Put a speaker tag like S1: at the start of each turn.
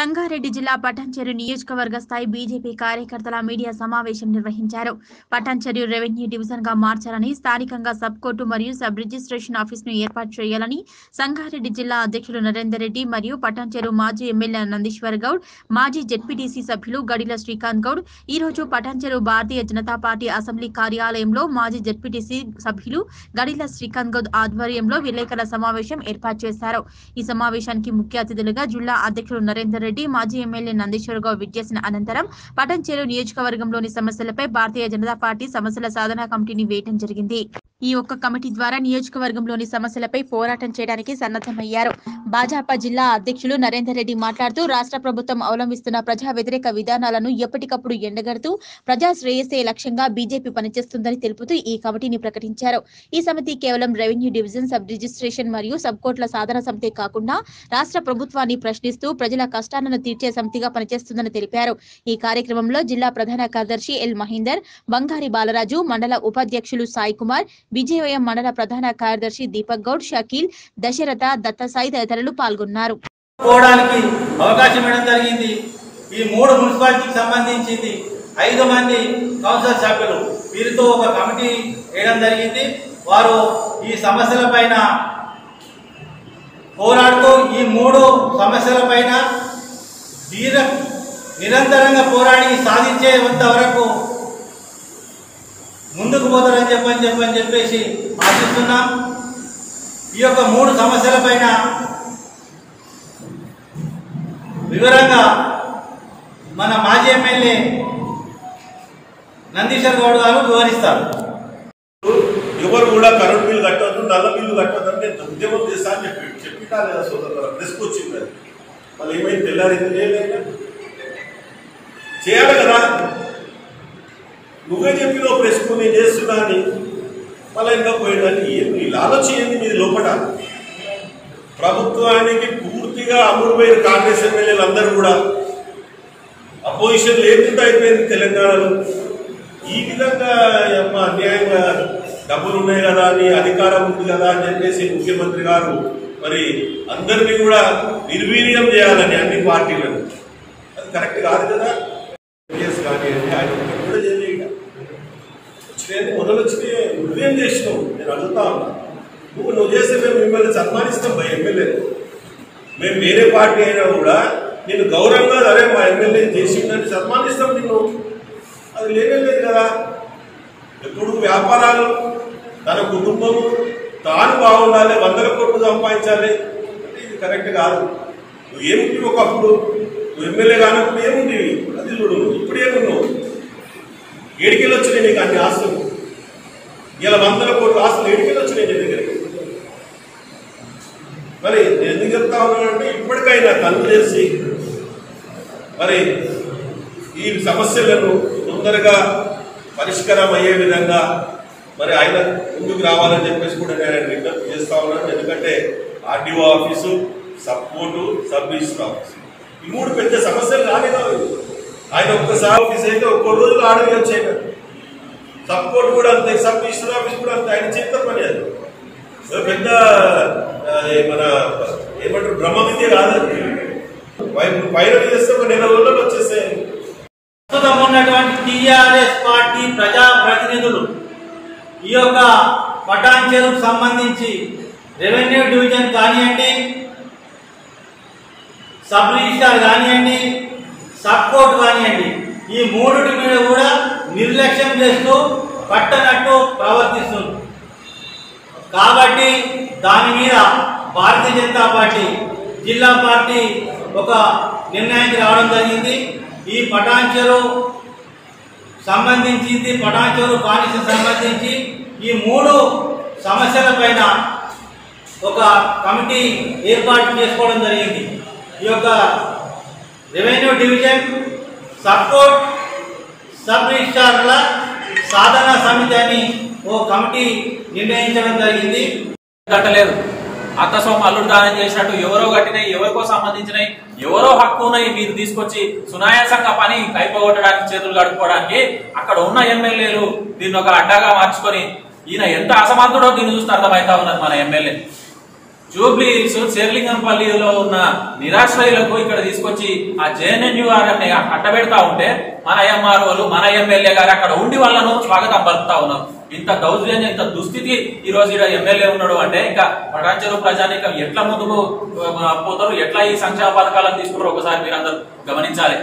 S1: సంగారెడ్డి జిల్లా పటాన్చెరు నియోజకవర్గ స్థాయి బీజేపీ కార్యకర్తల మీడియా సమావేశం నిర్వహించారు. పటాన్చెరు రెవెన్యూ డివిజన్గా మార్చాలని స్థానికంగా సబ్ కోర్టు మరియు సబ్ రిజిస్ట్రేషన్ ఆఫీస్ను ఏర్పాటు చేయాలని సంగారెడ్డి జిల్లా అధ్యక్షులు నరేందర్ రెడ్డి మరియు పటాన్చెరు మాజీ ఎమ్మెల్యే నందీశ్వర్ గౌడ్ మాజీ జెడ్పీటీసీ సభ్యులు గడిల శ్రీకాంత్ గౌడ్ ఈ రోజు పటాన్చెరు భారతీయ జనతా పార్టీ అసెంబ్లీ కార్యాలయంలో మాజీ జెడ్పీటీసీ సభ్యులు గడిల శ్రీకాంత్ గౌడ్ ఆధ్వర్యంలో విలేకరుల సమావేశం ఏర్పాటు చేశారు. ఈ సమావేశానికి ముఖ్య అతిథులుగా జిల్లా అధ్యక్షులు నరేందర్ రెడ్డి మాజీ ఎమ్మెల్యే నందీశ్వర్ గౌడ్ విచ్చేసిన అనంతరం పటంచేరు నియోజకవర్గంలోని సమస్యలపై భారతీయ జనతా పార్టీ సమస్యల సాధనా కమిటీని వేయటం జరిగింది. ఈ ఒక్క కమిటీ ద్వారా నియోజకవర్గంలోని సమస్యలపై పోరాటం చేయడానికి సన్నద్ధమయ్యారు. భాజపా జిల్లా అధ్యక్షులు నరేందర్ రెడ్డి మాట్లాడుతూ రాష్ట్ర ప్రభుత్వం అవలంబిస్తున్న ప్రజా వ్యతిరేక విధానాలను ఎప్పటికప్పుడు ఎండగడుతూ ప్రజా శ్రేయస్సే లక్ష్యంగా బీజేపీ పనిచేస్తుందని తెలుపుతూ ఈ కమిటీని ప్రకటించారు. ఈ సమితి కేవలం రెవెన్యూ డివిజన్ సబ్ రిజిస్ట్రేషన్ మరియు సబ్ కోర్టుల సాధన సమితి కాకుండా రాష్ట్ర ప్రభుత్వాన్ని ప్రశ్నిస్తూ ప్రజల కష్టాలను తీర్చే సమితిగా పనిచేస్తుందని తెలిపారు. ఈ కార్యక్రమంలో జిల్లా ప్రధాన కార్యదర్శి ఎల్ మహేందర్ బంగారి బాలరాజు మండల ఉపాధ్యక్షులు సాయి కుమార్ విజయవయం మండల ప్రధాన కార్యదర్శి దీపక్ గౌడ్ షకీల్ దశరథ దత్తసాయి తదితరులు పాల్గొన్నారు.
S2: అవకాశం ఇవ్వడం జరిగింది. ఈ మూడు మున్సిపాలిటీకి సంబంధించింది ఐదు మంది కౌన్సిల్ సభ్యులు. వీరితో ఒక కమిటీ వేయడం జరిగింది. వారు ఈ సమస్యల పైన పోరాడుతూ ఈ మూడు సమస్యల పైన నిరంతరంగా పోరాడి సాధించేంత వరకు ముందుకు పోతారని చెప్పని చెప్పని చెప్పేసి ఆశిస్తున్నాం. ఈ యొక్క మూడు సమస్యల పైన వివరంగా మన మాజీ ఎమ్మెల్యే నందీశ్వర్ గౌడ్ గారు వివరిస్తారు.
S3: ఎవరు కూడా కరెంట్ బిల్లు కట్టద్దు నల్ల బిల్లు కట్టద్దంటే అంటే ఉద్యమం చేస్తా అని చెప్పి చెప్పినా లేదా సోదరు ప్రెస్కి వచ్చింది అది. మళ్ళీ ఏమైంది? తెల్లారింది చేయాలి కదా. నువ్వే చెప్పినావు ప్రెస్కు నేను చేస్తున్నా అని మళ్ళీ ఇంకా పోయిందని ఏమి నీ ఆలోచన ఏంది మీది లోపల? ప్రభుత్వానికి పూర్తిగా అమ్ముడుపోయిన కాంగ్రెస్ ఎమ్మెల్యేలు అందరూ కూడా అపోజిషన్ లేకుండా అయిపోయింది తెలంగాణలో. ఈ విధంగా అమ్మ అన్యాయంగా డబ్బులు ఉన్నాయి కదా అని అధికారం ఉంది కదా అని చెప్పేసి ముఖ్యమంత్రి గారు మరి అందరినీ కూడా నిర్వీర్యం చేయాలని అన్ని పార్టీలను. అది కరెక్ట్ కాదు కదా? కానీ ఆయన కూడా నేను మొదలొచ్చి మొదలు నువ్వేం చేసినావు? నేను అడుగుతా ఉన్నా. నువ్వు నువ్వు చేస్తే మేము మిమ్మల్ని సన్మానిస్తాం భయ ఎమ్మెల్యే. మేము వేరే పార్టీ అయినా కూడా నేను గౌరవంగా అరే మా ఎమ్మెల్యే చేసిందని సన్మానిస్తాం నిన్ను. అది లేనేలేదు కదా. ఎప్పుడు వ్యాపారాలు తన కుటుంబము తాను బాగుండాలి వందల కోట్లు సంపాదించాలి. అంటే ఇది కరెక్ట్ కాదు. నువ్వు ఏముంటివి ఒకప్పుడు? నువ్వు ఎమ్మెల్యే కానప్పుడు ఏముంటివి అది చూడు ఇప్పుడు ఏమున్నావు ఏడికెళ్ళి వచ్చినాయి నీకు అన్ని ఆస్తులు. ఇలా వందల కోట్లు ఆస్తులు ఏడికెళ్ళి వచ్చినాయి నీ దగ్గరికి. మరి నేను ఎందుకు చెప్తా ఉన్నానంటే ఇప్పటికైనా కళ్ళు చేసి మరి ఈ సమస్యలను తొందరగా పరిష్కారం అయ్యే విధంగా మరి ఆయన ముందుకు రావాలని చెప్పేసి కూడా నేను విజ్ఞప్తి చేస్తా ఉన్నాను. ఎందుకంటే RDO office sub court sub register office. ఈ మూడు పెద్ద సమస్యలు రాలేదా ఆయన ఒక్కసారి ఆఫీస్ అయితే ఒక్కో రోజులో ఆర్డర్ వచ్చాయి సబ్ కోర్టు కూడా అంతే సబ్ మినిస్టర్ ఆఫీస్ కూడా అంతే ఆయన చేస్తారు పని అది. పెద్ద మన ఏమంటారు బ్రహ్మ విద్య కాదండి వైరల్ చేస్తే ఒక నెల రోజుల్లో వచ్చేసాయి
S2: ప్రస్తుతం ఉన్నటువంటి టిఆర్ఎస్ పార్టీ ప్రజా ప్రతినిధులు ఈ యొక్క పటాన్ చెరువుకు సంబంధించి రెవెన్యూ డివిజన్ కానివ్వండి సబ్ రిజిస్టార్ కానివ్వండి సపోర్ట్ కానివ్వండి ఈ మూడుటి మీద కూడా నిర్లక్ష్యం చేస్తూ పట్టనట్టు ప్రవర్తిస్తుంది. కాబట్టి దాని మీద భారతీయ జనతా పార్టీ జిల్లా పార్టీ ఒక నిర్ణయానికి రావడం జరిగింది. ఈ పటాన్చెరు సంబంధించింది పటాన్చెరు పాలసీ సంబంధించి ఈ మూడు సమస్యల పైన ఒక కమిటీ ఏర్పాటు చేసుకోవడం జరిగింది. ఈ యొక్క రెవెన్యూ డివిజన్ సపోర్ట్ సబ్ రిజిస్టార్ల సాధన సమితి అని ఓ కమిటీ నిర్ణయించడం జరిగింది.
S4: కట్టలేదు. అత్తస్వామి అల్లుడు దానం చేసినట్టు ఎవరో కట్టినాయి ఎవరికో సంబంధించినవి ఎవరో హక్కు ఉన్నాయి మీరు తీసుకొచ్చి సునాయాసంగా పని కైపోగొట్టడానికి చేతులు కడుక్కోవడానికి అక్కడ ఉన్న ఎమ్మెల్యేలు దీన్ని ఒక అడ్డాగా మార్చుకొని ఈయన ఎంత అసమర్థుడో దీన్ని చూస్తే అర్థమవుతా ఉన్నది మన ఎమ్మెల్యే. జూబ్లీ హిల్స్ శేర్లింగంపల్లిలో ఉన్న నిరాశ్రయులకు ఇక్కడ తీసుకొచ్చి ఆ జేఎన్ఎన్యూఆర్ అట్టబెడతా ఉంటే మన ఎంఆర్ఓలు మన ఎమ్మెల్యే గారు అక్కడ ఉండి వాళ్ళను స్వాగతం పలుకుతా ఉన్నారు. ఇంత దౌర్జన్యం ఇంత దుస్థితి ఈ రోజు ఇక్కడ ఎమ్మెల్యే ఉన్నాడు అంటే ఇంకా పటాంచెరు ప్రజానికం ఎట్లా ముందుకు పోతారు ఎట్లా ఈ సంక్షేమ పథకాలను తీసుకున్నారో ఒకసారి మీరందరూ గమనించాలి.